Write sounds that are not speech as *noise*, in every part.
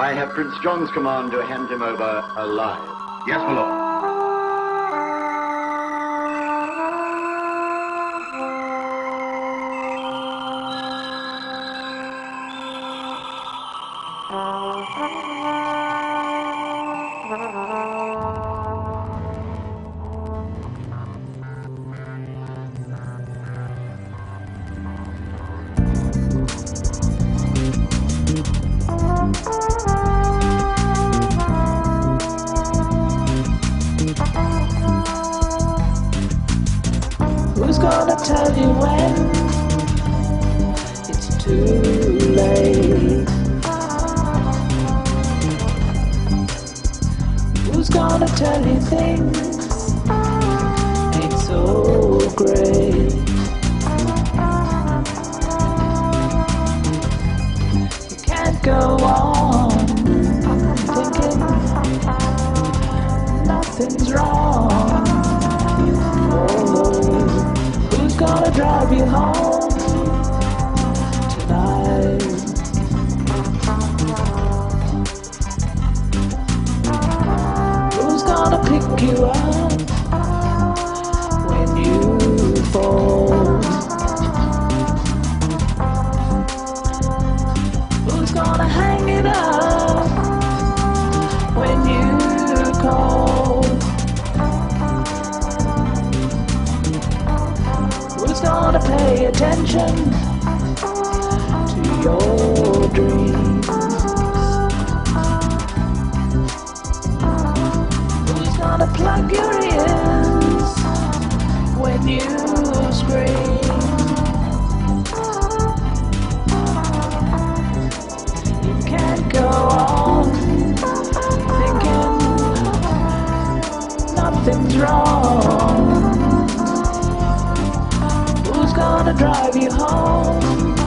I have Prince John's command to hand him over alive. Yes, my lord. Who's *laughs* tell you when it's too late? Who's gonna tell you things ain't so great? You can't go on thinking nothing's wrong. Gonna drive you home wrong. Who's gonna drive you home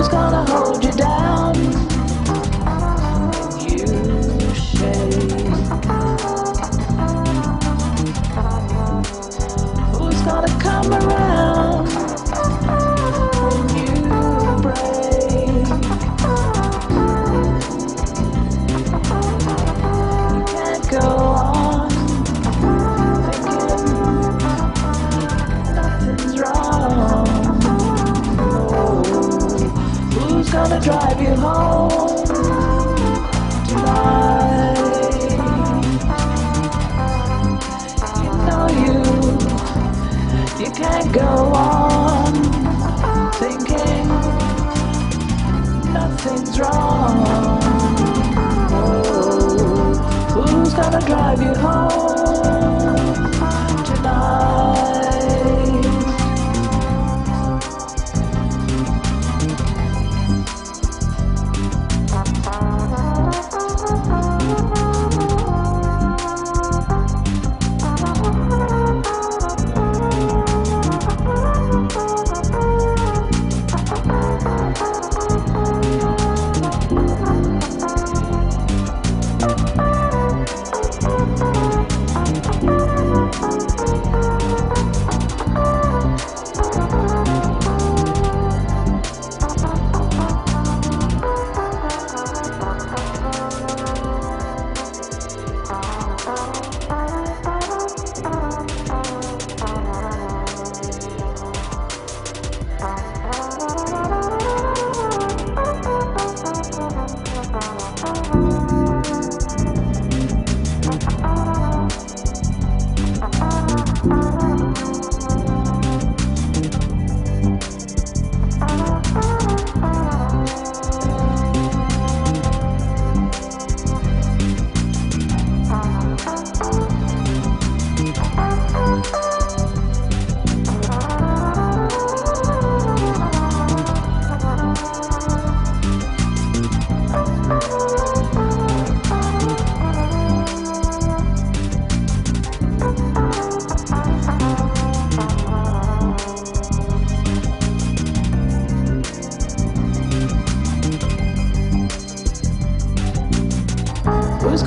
Who's gonna hold you down drive you home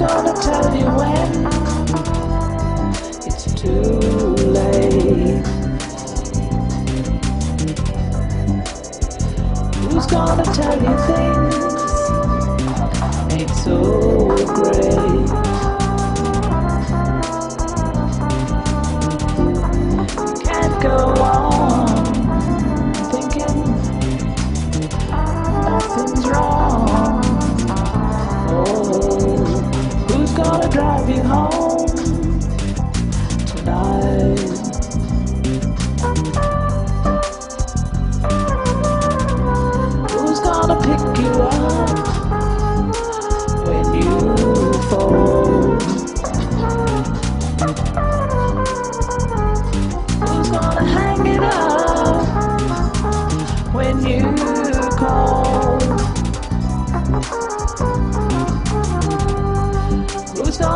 gonna tell you when it's too late. Who's gonna tell you things?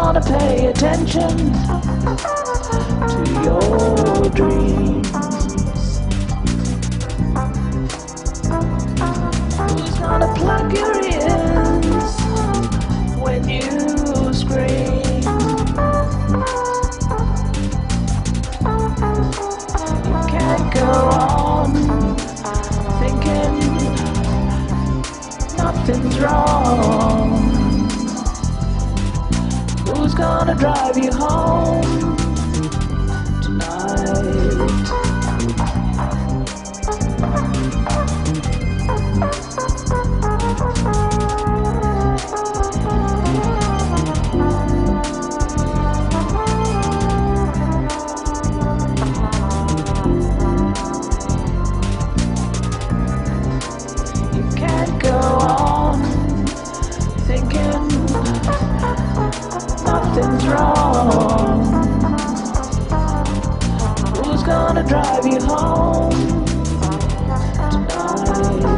wanna pay attention to your dreams. drive you home. be home tonight.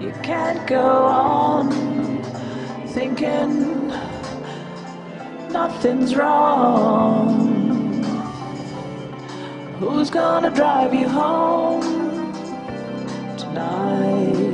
You can't go on thinking nothing's wrong. Who's gonna drive you home tonight?